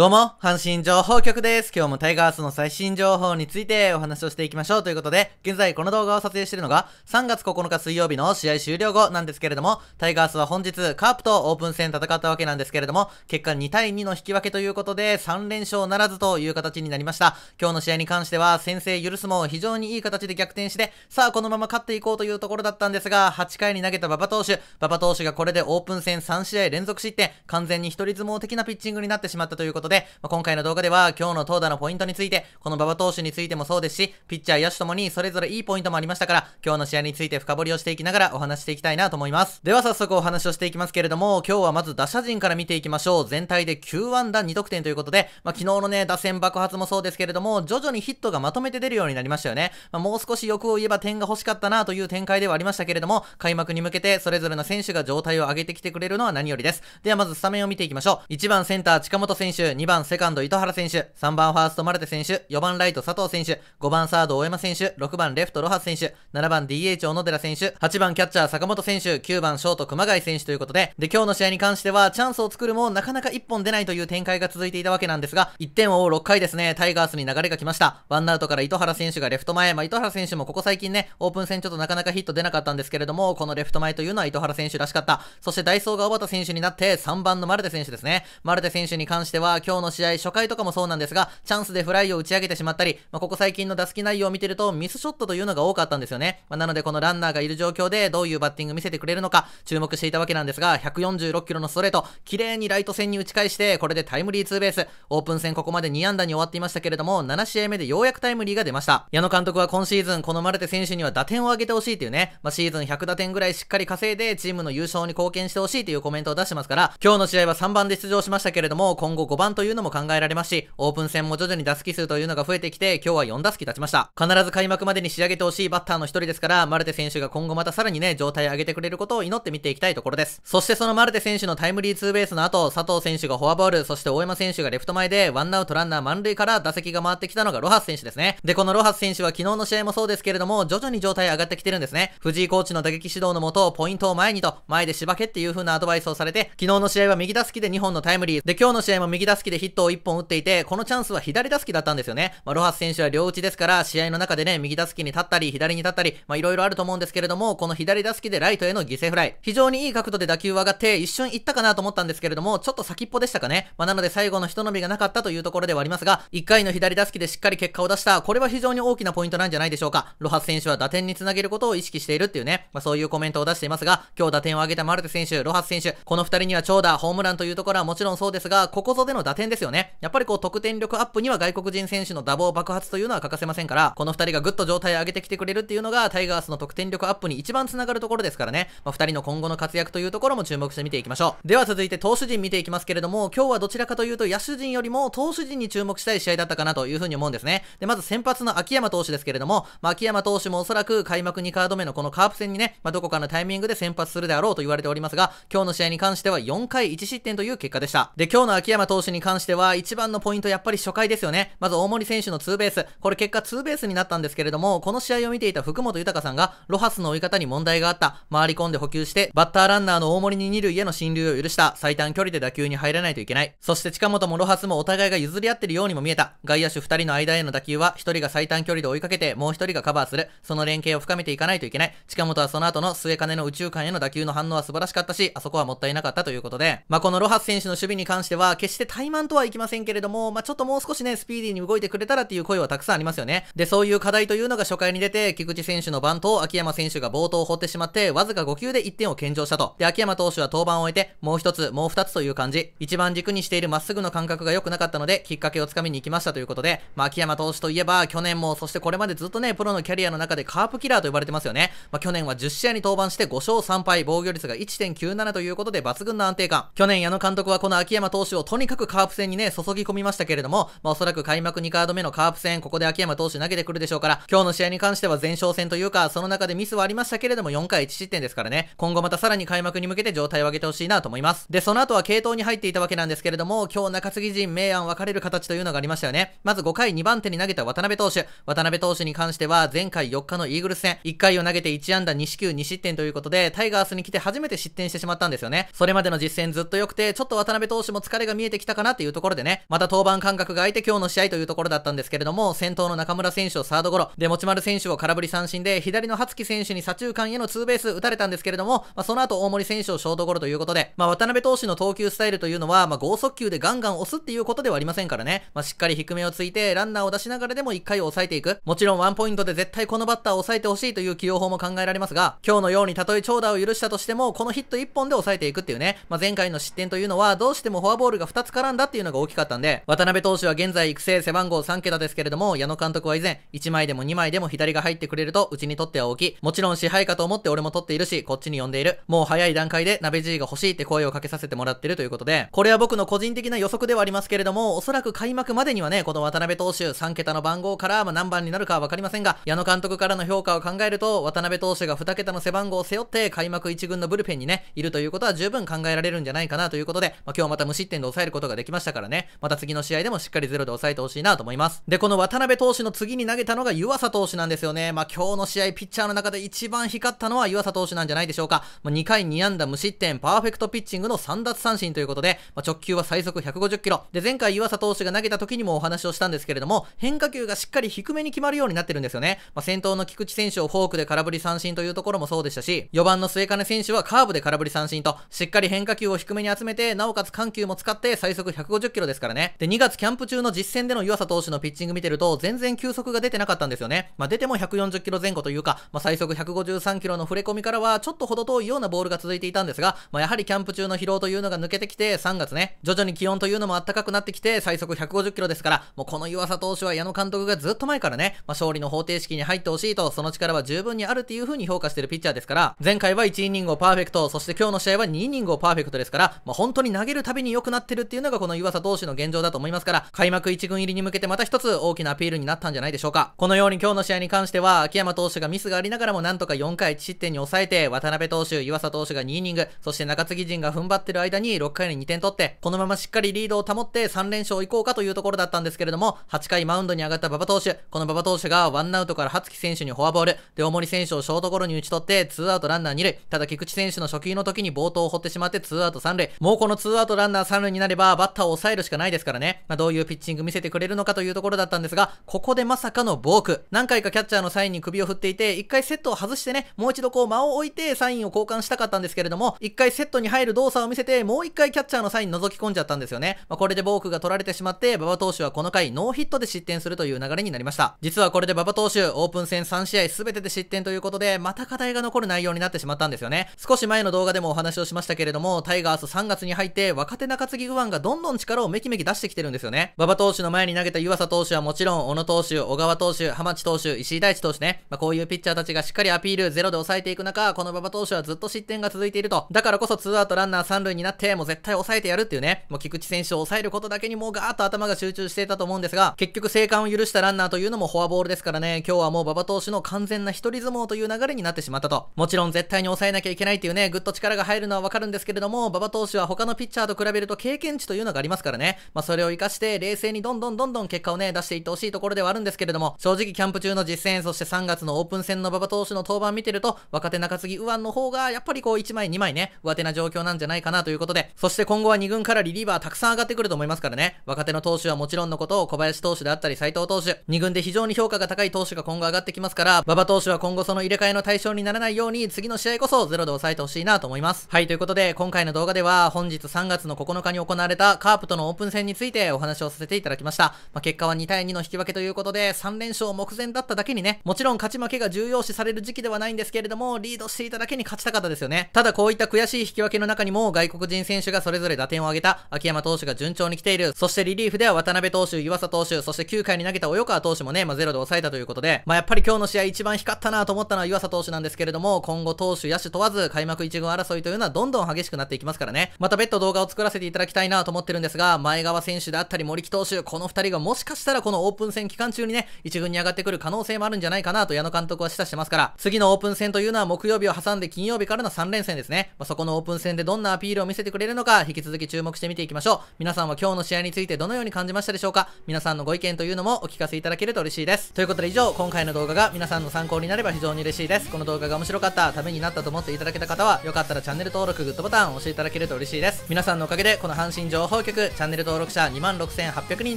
どうも、阪神情報局です。今日もタイガースの最新情報についてお話をしていきましょうということで、現在この動画を撮影しているのが3月9日水曜日の試合終了後なんですけれども、タイガースは本日カープとオープン戦戦ったわけなんですけれども、結果2対2の引き分けということで3連勝ならずという形になりました。今日の試合に関しては先制許すも非常にいい形で逆転して、さあこのまま勝っていこうというところだったんですが、8回に投げた馬場投手、馬場投手がこれでオープン戦3試合連続失点、完全に一人相撲的なピッチングになってしまったということで、でまあ、今回の動画では今日の投打のポイントについて、この馬場投手についてもそうですし、ピッチャー野手ともにそれぞれいいポイントもありましたから、今日の試合について深掘りをしていきながらお話していきたいなと思います。では早速お話をしていきますけれども、今日はまず打者陣から見ていきましょう。全体で9安打2得点ということで、まあ、昨日のね、打線爆発もそうですけれども、徐々にヒットがまとめて出るようになりましたよね。まあ、もう少し欲を言えば点が欲しかったなという展開ではありましたけれども、開幕に向けてそれぞれの選手が状態を上げてきてくれるのは何よりです。ではまずスタメンを見ていきましょう。1番センター近本選手、2番セカンド糸原選手、3番ファーストマルテ選手、4番ライト佐藤選手、5番サード大山選手、6番レフトロハス選手、7番 DH 小野寺選手、8番キャッチャー坂本選手、9番ショート熊谷選手。ということで、で、今日の試合に関してはチャンスを作るもなかなか1本出ないという展開が続いていたわけなんですが、1点を追う6回ですね、タイガースに流れが来ました。ワンアウトから糸原選手がレフト前、まあ、糸原選手もここ最近ね、オープン戦ちょっとなかなかヒット出なかったんですけれども、このレフト前というのは糸原選手らしかった。そしてダイソーが小畑選手になって3番のマルテ選手ですね。マルテ選手に関しては今日の試合初回とかもそうなんですが、チャンスでフライを打ち上げてしまったり、まあ、ここ最近の打席内容を見てるとミスショットというのが多かったんですよね。まあ、なのでこのランナーがいる状況でどういうバッティング見せてくれるのか注目していたわけなんですが、146キロのストレート、綺麗にライト線に打ち返して、これでタイムリーツーベース、オープン戦ここまで2安打に終わっていましたけれども、7試合目でようやくタイムリーが出ました。矢野監督は今シーズンこのマルテ選手には打点を上げてほしいというね、まあ、シーズン100打点ぐらいしっかり稼いでチームの優勝に貢献してほしいというコメントを出してますから、今日の試合は3番で出場しましたけれども、今後5番というのも考えられますし、オープン戦も徐々に打席数というのが増えてきて、今日は4打席立ちました。必ず開幕までに仕上げてほしいバッターの一人ですから、マルテ選手が今後またさらにね、状態を上げてくれることを祈って見ていきたいところです。そしてそのマルテ選手のタイムリーツーベースの後、佐藤選手がフォアボール、そして大山選手がレフト前で、ワンアウトランナー満塁から打席が回ってきたのがロハス選手ですね。で、このロハス選手は昨日の試合もそうですけれども、徐々に状態上がってきてるんですね。藤井コーチの打撃指導のもと、ポイントを前にと、前でしばけっていう風なアドバイスをされて、昨日の試合は右打席で2本のタイムリー、で、今日の試合も右打席でヒットを1本打っていて、このチャンスは左打席だったんですよね。まあ、ロハス選手は両打ちですから、試合の中でね、右打席に立ったり、左に立ったり、まあいろいろあると思うんですけれども、この左打席でライトへの犠牲フライ。非常にいい角度で打球を上がって、一瞬行ったかなと思ったんですけれども、ちょっと先っぽでしたかね。まあなので最後の人伸びがなかったというところではありますが、1回の左打席でしっかり結果を出した、これは非常に大きなポイントなんじゃないでしょうか。ロハス選手は打点につなげることを意識しているっていうね、まあそういうコメントを出していますが、今日打点を上げたマルテ選手、ロハス選手、この2人には長打、ホームランというところはもちろんそうですが、ここぞでの打打点ですよね。やっぱりこう得点力アップには外国人選手の打棒爆発というのは欠かせませんから、この2人がぐっと状態を上げてきてくれるっていうのが、タイガースの得点力アップに一番繋がるところですからね、まあ、2人の今後の活躍というところも注目して見ていきましょう。では続いて投手陣見ていきますけれども、今日はどちらかというと野手陣よりも投手陣に注目したい試合だったかなというふうに思うんですね。で、まず先発の秋山投手ですけれども、まあ、秋山投手もおそらく開幕2カード目のこのカープ戦にね、まあ、どこかのタイミングで先発するであろうと言われておりますが、今日の試合に関しては4回1失点という結果でした。で、今日の秋山投手に関しては一番のポイントやっぱり初回ですよね。まず大森選手のツーベース。これ結果ツーベースになったんですけれども、この試合を見ていた福本豊さんが、ロハスの追い方に問題があった。回り込んで補給して、バッターランナーの大森に2塁への進塁を許した。最短距離で打球に入らないといけない。そして近本もロハスもお互いが譲り合ってるようにも見えた。外野手2人の間への打球は、1人が最短距離で追いかけて、もう1人がカバーする。その連携を深めていかないといけない。近本はその後の末金の宇宙間への打球の反応は素晴らしかったし、あそこはもったいなかったということで、まあ、このロハス選手の守備に関しては、決して怠慢とはいきませんけれども、まあ、ちょっともう少しね、スピーディーに動いてくれたらっていう声はたくさんありますよね。で、そういう課題というのが初回に出て、菊池選手のバントを秋山選手が冒頭を放ってしまって、わずか5球で1点を献上したと。で、秋山投手は登板を終えて、もう1つ、もう2つという感じ。一番軸にしているまっすぐの感覚が良くなかったので、きっかけをつかみに行きましたということで、まあ、秋山投手といえば、去年も、そしてこれまでずっとね、プロのキャリアの中でカープキラーと呼ばれてますよね。まあ、去年は10試合に登板して5勝3敗、防御率が1.97ということで抜群の安定感。去年矢野監督はこの秋山投手をとにかくカカープ戦にね、注ぎ込みましたけれども、まあ、おそらく開幕2カード目のカープ戦、ここで秋山投手投げてくるでしょうから、今日の試合に関しては前哨戦というか、その中でミスはありましたけれども、4回1失点ですからね、今後またさらに開幕に向けて状態を上げてほしいなと思います。で、その後は継投に入っていたわけなんですけれども、今日中継ぎ陣、明暗分かれる形というのがありましたよね。まず5回2番手に投げた渡辺投手。渡辺投手に関しては、前回4日のイーグルス戦、1回を投げて1安打2四球2失点ということで、タイガースに来て初めて失点してしまったんですよね。それまでの実戦ずっと良くて、ちょっと渡辺投手も疲れが見えてきたかななっていうところでね、また登板間隔が空いて今日の試合というところだったんですけれども、先頭の中村選手をサードゴロ、で、持丸選手を空振り三振で、左の初木選手に左中間へのツーベース打たれたんですけれども、まあ、その後大森選手をショートゴロということで、まあ、渡辺投手の投球スタイルというのは、まあ、剛速球でガンガン押すっていうことではありませんからね、まあ、しっかり低めをついて、ランナーを出しながらでも1回を抑えていく。もちろんワンポイントで絶対このバッターを抑えてほしいという起用法も考えられますが、今日のようにたとえ長打を許したとしても、このヒット1本で抑えていくっていうね、まあ、前回の失点というのは、どうしてもフォアボールが2つ絡んだっていうのが大きかったんで、渡辺投手は現在育成背番号3桁ですけれども、矢野監督は以前、1枚でも2枚でも左が入ってくれると、うちにとっては大きい。もちろん支配かと思って俺も取っているし、こっちに呼んでいる。もう早い段階で鍋 G が欲しいって声をかけさせてもらってるということで、これは僕の個人的な予測ではありますけれども、おそらく開幕までにはね、この渡辺投手3桁の番号から、まあ、何番になるかはわかりませんが、矢野監督からの評価を考えると、渡辺投手が2桁の背番号を背負って開幕1軍のブルペンにね、いるということは十分考えられるんじゃないかなということで、まあ、今日また無失点で抑えることができましたからね、また次の試合でもしっかりゼロで抑えてほしいなと思います。で、この渡辺投手の次に投げたのが湯浅投手なんですよね。まあ、今日の試合、ピッチャーの中で一番光ったのは湯浅投手なんじゃないでしょうか。まあ、2回2安打無失点、パーフェクトピッチングの3奪三振ということで、まあ、直球は最速150キロ。で、前回湯浅投手が投げた時にもお話をしたんですけれども、変化球がしっかり低めに決まるようになってるんですよね。まあ、先頭の菊池選手をフォークで空振り三振というところもそうでしたし、4番の末金選手はカーブで空振り三振と、しっかり変化球を低めに集めて、なおかつ緩急も使って最速150キロですからね。で、2月キャンプ中の実戦での湯浅投手のピッチング見てると、全然球速が出てなかったんですよね。まあ、出ても140キロ前後というか、まあ、最速153キロの触れ込みからは、ちょっと程遠いようなボールが続いていたんですが、まあ、やはりキャンプ中の疲労というのが抜けてきて、3月ね、徐々に気温というのも暖かくなってきて、最速150キロですから、もうこの湯浅投手は矢野監督がずっと前からね、まあ、勝利の方程式に入ってほしいと、その力は十分にあるっていう風に評価してるピッチャーですから、前回は1イニングをパーフェクト、そして今日の試合は2イニングをパーフェクトですから、まあ、本当に投げるたびに良くなってるっていうのがこの湯浅投手の現状だと思いますから、開幕1軍入りに向けてまた一つ大きなアピールになったんじゃないでしょうか。このように今日の試合に関しては、秋山投手がミスがありながらもなんとか4回1失点に抑えて、渡辺投手、湯浅投手が2イニング、そして中継ぎ陣が踏ん張ってる間に6回に2点取って、このまましっかりリードを保って3連勝いこうかというところだったんですけれども、8回マウンドに上がった馬場投手、この馬場投手が1アウトから初木選手にフォアボール、で、大森選手をショートゴロに打ち取って、2アウトランナー2塁、ただ菊池選手の初球の時に冒頭を掘ってしまって2アウト3塁、もうこの2アウトランナー3塁になれば、バッターを抑えるしかないですからね、まあ、どういうピッチング見せてくれるのかというところだったんですが、ここでまさかのボーク、何回かキャッチャーのサインに首を振っていて、1回セットを外してね、もう一度こう間を置いてサインを交換したかったんですけれども、1回セットに入る動作を見せて、もう1回キャッチャーのサイン覗き込んじゃったんですよね。まあ、これでボークが取られてしまって、馬場投手はこの回ノーヒットで失点するという流れになりました。実はこれで馬場投手、オープン戦3試合全てで失点ということで、また課題が残る内容になってしまったんですよね。少し前の動画でもお話をしましたけれども、タイガース3月に入って若手中継ぎ右腕がどんどん力をめきめき出してきてるんですよね。馬場投手の前に投げた湯浅投手はもちろん、小野投手、小川投手、浜地投手、石井大地投手ね、まあ、こういうピッチャーたちがしっかりアピールゼロで抑えていく中、この馬場投手はずっと失点が続いていると。だからこそ2アウトランナー3塁になって、もう絶対抑えてやるっていうね、もう菊池選手を抑えることだけにもうガーッと頭が集中していたと思うんですが、結局生還を許したランナーというのもフォアボールですからね、今日はもう馬場投手の完全な一人相撲という流れになってしまったと。もちろん絶対に抑えなきゃいけないっていうね、ぐっと力が入るのはわかるんですけれども、馬場投手は他のピッチャーと比べると経験値というのはがありますからね、まあそれを活かして冷静にどんどんどんどん結果をね、出していってほしいところではあるんですけれども、正直キャンプ中の実戦、そして3月のオープン戦の馬場投手の登板見てると、若手中継ぎ右腕の方が、やっぱりこう1枚2枚ね、上手な状況なんじゃないかなということで、そして今後は2軍からリリーバーたくさん上がってくると思いますからね、若手の投手はもちろんのことを小林投手であったり斉藤投手、2軍で非常に評価が高い投手が今後上がってきますから、馬場投手は今後その入れ替えの対象にならないように、次の試合こそゼロで抑えてほしいなと思います。はい、ということで、今回の動画では、本日3月の9日に行われたカープとのオープン戦についてお話をさせていただきました。まあ、結果は2対2の引き分けということで、3連勝目前だっただけにね、もちろん勝ち負けが重要視される時期ではないんですけれども、リードしていただけに勝ちたかったですよね。ただこういった悔しい引き分けの中にも、外国人選手がそれぞれ打点を挙げた、秋山投手が順調に来ている、そしてリリーフでは渡辺投手、湯浅投手、そして9回に投げた及川投手もね、まあ、ゼロで抑えたということで、まあ、やっぱり今日の試合一番光ったなと思ったのは湯浅投手なんですけれども、今後投手、野手問わず開幕1軍争いというのはどんどん激しくなっていきますからね。また別途動画を作らせていただきたいなと思ってるんですが、前川選手であったり森木投手、この2人がもしかしたらこのオープン戦期間中にね、1軍に上がってくる可能性もあるんじゃないかなと矢野監督は示唆してますから、次のオープン戦というのは木曜日を挟んで金曜日からの3連戦ですね。まあ、そこのオープン戦でどんなアピールを見せてくれるのか、引き続き注目して見ていきましょう。皆さんは今日の試合についてどのように感じましたでしょうか？皆さんのご意見というのもお聞かせいただけると嬉しいです。ということで以上、今回の動画が皆さんの参考になれば非常に嬉しいです。この動画が面白かった、ためになったと思っていただけた方は、よかったらチャンネル登録、グッドボタンを押していただけると嬉しいです。皆さんのおかげで、この阪神情報報局、チャンネル登録者26,800人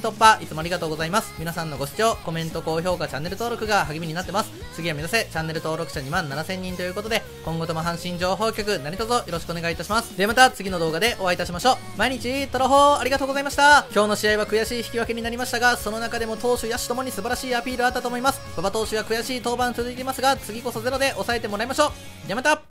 突破、いつもありがとうございます。皆さんのご視聴、コメント、高評価、チャンネル登録が励みになってます。次は目指せ、チャンネル登録者27,000人ということで、今後とも阪神情報局、何卒よろしくお願いいたします。ではまた次の動画でお会いいたしましょう。毎日、トロホーありがとうございました。今日の試合は悔しい引き分けになりましたが、その中でも投手、野手ともに素晴らしいアピールあったと思います。馬場投手は悔しい登板続いていますが、次こそゼロで抑えてもらいましょう。ではまた